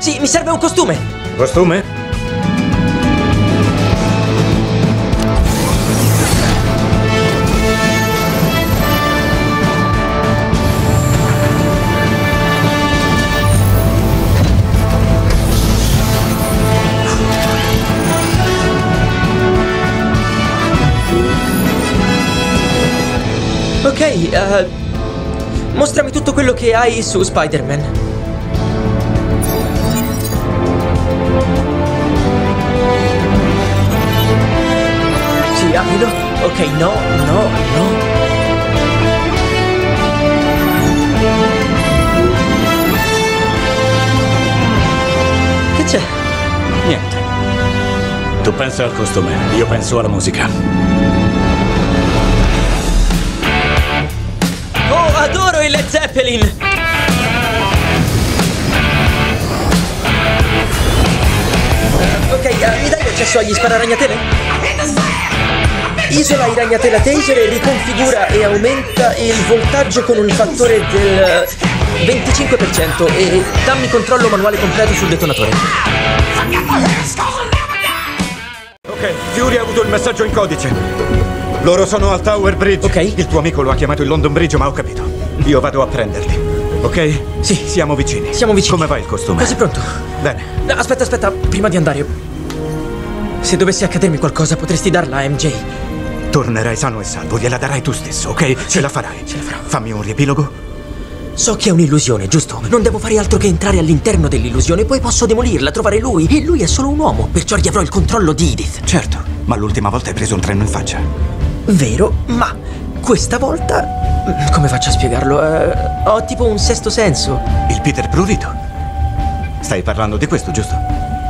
Sì, mi serve un costume. Costume? Ok, eh, mostrami tutto quello che hai su Spider-Man. Sì, aprilo. Ok, no, no, no. Che c'è? Niente. Tu pensa al costume, io penso alla musica. Oh, adoro il Led Zeppelin! Ok, eh, mi dai accesso agli sparaраgnatele? Isola i ragnatela taser e riconfigura e aumenta il voltaggio con un fattore del eh, 25% e dammi controllo manuale completo sul detonatore. Ok, Fury ha avuto il messaggio in codice. Loro sono al Tower Bridge. Ok. Il tuo amico lo ha chiamato il London Bridge, ma ho capito. Io vado a prenderli. Ok? Sì. Siamo vicini. Siamo vicini. Come va il costume? Quasi pronto. Bene. No, Aspetta, aspetta, prima di andare. Se dovesse accadermi qualcosa, potresti darla a MJ. Tornerai sano e salvo, gliela darai tu stesso, ok? Ce la farai. ce la farò. Fammi un riepilogo. So che è un'illusione, giusto? Non devo fare altro che entrare all'interno dell'illusione, poi posso demolirla, trovare lui. E lui è solo un uomo, perciò gli avrò il controllo di Edith. Certo, ma l'ultima volta hai preso un treno in faccia. Vero, ma questa volta. Come faccio a spiegarlo? Eh, ho tipo un sesto senso. Il Peter Prurito. Stai parlando di questo, giusto?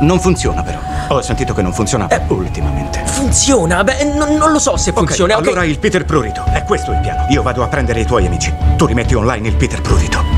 Non funziona però. Ho sentito che non funzionava Eh. ultimamente. Funziona? Beh, non, non lo so se funziona. ok, ok? allora il Peter Prurito. È questo il piano. Io vado a prendere i tuoi amici. Tu rimetti online il Peter Prurito.